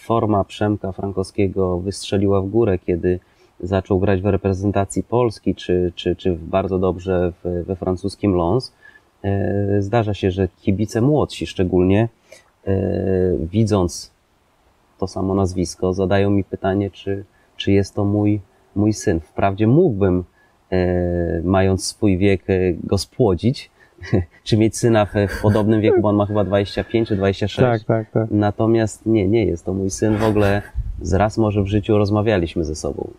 forma Przemka Frankowskiego wystrzeliła w górę, kiedy zaczął grać w reprezentacji Polski, czy, czy, czy bardzo dobrze w, we francuskim Lens. E, zdarza się, że kibice młodsi szczególnie, e, widząc to samo nazwisko, zadają mi pytanie, czy, czy jest to mój, mój syn. Wprawdzie mógłbym, e, mając swój wiek, go spłodzić, czy mieć syna w, w, podobnym wieku, bo on ma chyba 25 czy 26. Tak, tak, tak. Natomiast nie, nie jest to mój syn. W ogóle z raz może w życiu rozmawialiśmy ze sobą.